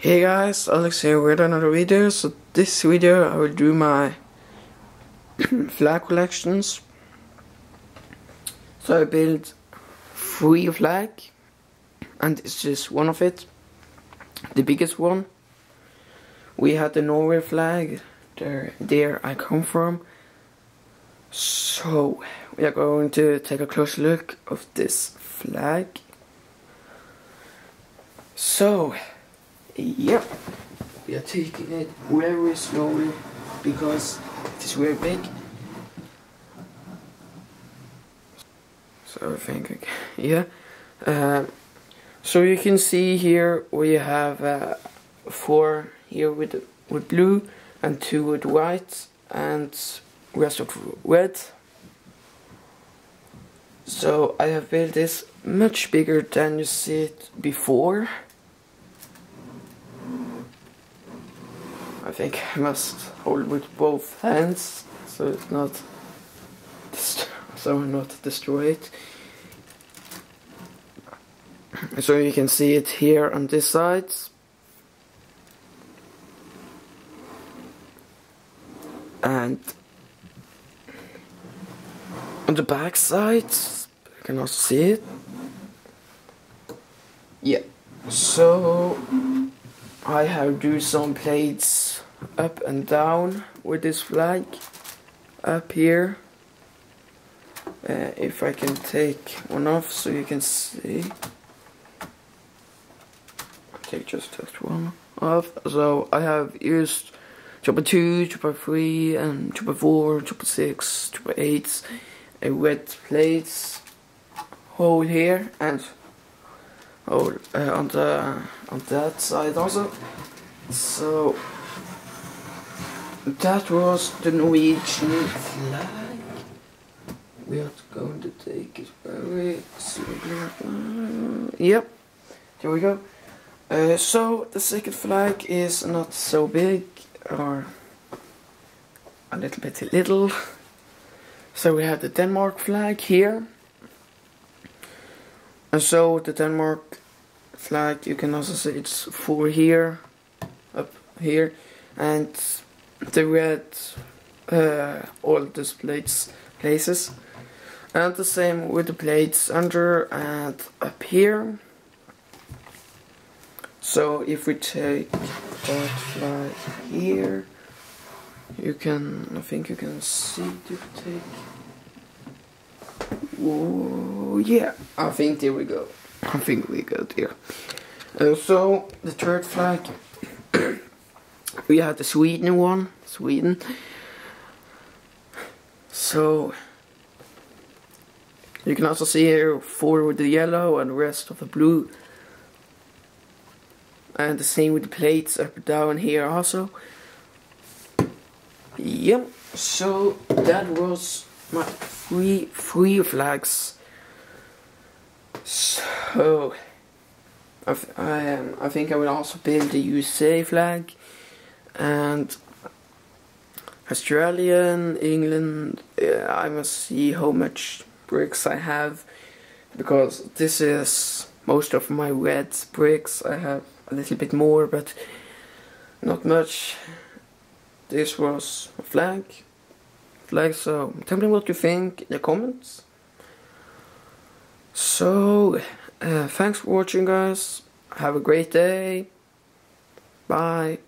Hey guys, Aleks here with another video. So this video I will do my flag collections. So I built three flag and it's just one of it. The biggest one. We had the Norway flag there there I come from. So we are going to take a close look of this flag. So Yep. We are taking it very slowly because it is very big. So I think, yeah. Uh, so you can see here we have uh, four here with with blue and two with white and rest of red. So I have built this much bigger than you see it before. I think I must hold with both hands so it's not so not destroyed. So you can see it here on this side. And on the back side, you can see it. Yeah. So I have do some plates up and down with this flag up here. Uh, if I can take one off so you can see. Take just just one off. So I have used chopper 2, chopper 3 and chopper 4, chopper 6, chopper 8 a wet plates hole here and oh, uh, on the on that side also. So that was the Norwegian flag. We are going to take it very slowly. Yep, here we go. Uh, so the second flag is not so big or a little bit little. So we have the Denmark flag here. And so the Denmark flag, you can also see it's four here, up here, and the red uh, all these plates places. And the same with the plates under and up here. So if we take that flag here, you can, I think you can see the take Oh yeah, I think there we go. I think we got there. Uh, so the third flag, we have the Sweden one, Sweden. So you can also see here four with the yellow and the rest of the blue. And the same with the plates up down here also. Yep, so that was my three three flags. So I I, um, I think I will also build the USA flag and Australian, England. I must see how much bricks I have because this is most of my red bricks. I have a little bit more, but not much. This was a flag like so tell me what you think in the comments so uh, thanks for watching guys have a great day bye